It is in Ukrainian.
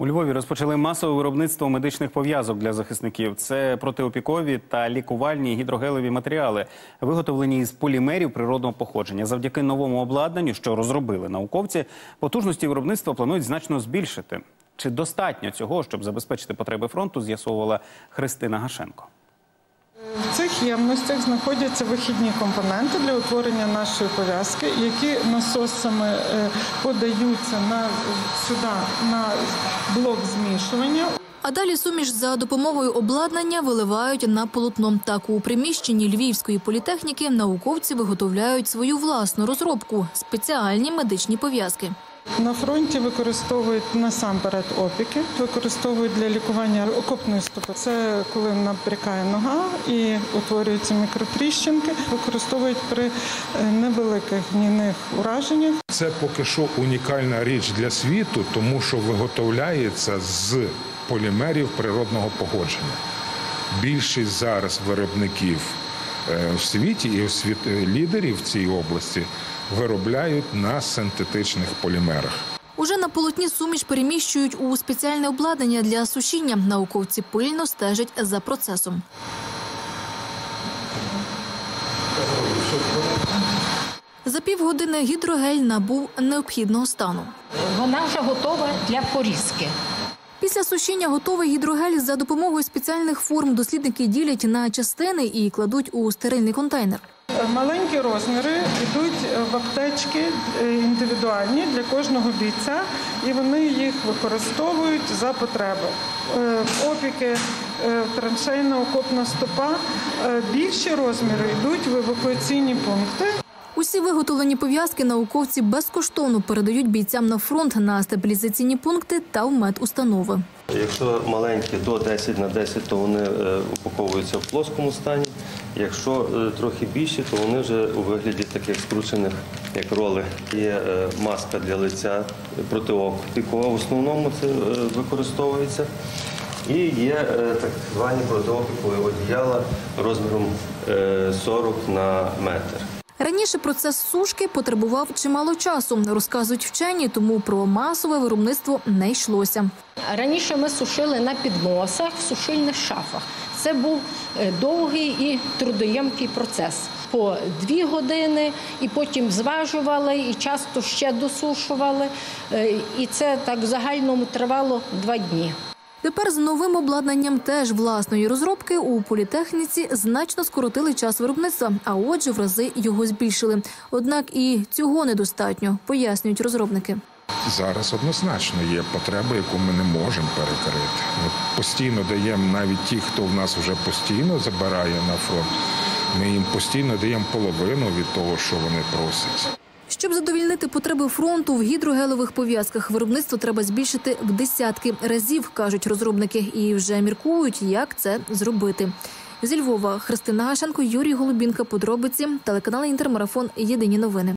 У Львові розпочали масове виробництво медичних пов'язок для захисників. Це протиопікові та лікувальні гідрогелеві матеріали, виготовлені із полімерів природного походження. Завдяки новому обладнанню, що розробили науковці, потужності виробництва планують значно збільшити. Чи достатньо цього, щоб забезпечити потреби фронту, з'ясовувала Христина Гашенко. Цих ємностях знаходяться вихідні компоненти для утворення нашої пов'язки, які насосами е, подаються на сюди на блок змішування. А далі суміш за допомогою обладнання виливають на полотно. Так у приміщенні Львівської політехніки науковці виготовляють свою власну розробку спеціальні медичні пов'язки. На фронті використовують насамперед опіки, використовують для лікування окопної стопи. Це коли набрякає нога і утворюються мікротріщинки. Використовують при е, невеликих гнійних ураженнях. Це поки що унікальна річ для світу, тому що виготовляється з полімерів природного походження. Більшість зараз виробників е, в світі і освіт... е, лідерів в цій області виробляють на синтетичних полімерах. Уже на полотні суміш переміщують у спеціальне обладнання для сушіння. Науковці пильно стежать за процесом. За півгодини гідрогель набув необхідного стану. Вона вже готова для порізки. Після сушіння готовий гідрогель за допомогою спеціальних форм дослідники ділять на частини і кладуть у стерильний контейнер. Маленькі розміри йдуть в аптечки е, індивідуальні для кожного бійця, і вони їх використовують за потреби. Е, Опіки, е, траншейна окопна стопа. Більші розміри йдуть в евакуаційні пункти. Усі виготовлені пов'язки науковці безкоштовно передають бійцям на фронт на стабілізаційні пункти та в медустанови. Якщо маленькі до 10 на 10, то вони е, упаковуються в плоскому стані. Якщо е, трохи більші, то вони вже у вигляді таких скручених, як роли. Є е, маска для лиця протиопікова. В основному це використовується. І є так звані протиопікові одіяла розміром е, 40 на метр. Раніше процес сушки потребував чимало часу, розказують вчені, тому про масове виробництво не йшлося. Раніше ми сушили на підносах в сушильних шафах. Це був е, довгий і трудоємкий процес. По дві години, і потім зважували, і часто ще досушували. Е, І це так в загальному тривало два дні. Тепер з новим обладнанням теж власної розробки у політехніці значно скоротили час виробництва, а отже, в рази його збільшили. Однак і цього недостатньо, пояснюють розробники. Зараз однозначно є потреба, яку ми не можемо перекрити. Ми постійно даємо навіть ті, хто в нас вже постійно забирає на фронт. Ми їм постійно даємо половину від того, що вони просять. Щоб задовільнити потреби фронту в гідрогелових пов'язках, виробництво треба збільшити в десятки разів, кажуть розробники, і вже міркують, як це зробити. Зі Львова Христина Гашенко, Юрій Голубінка. Подробиці телеканал Інтермарафон. Єдині новини.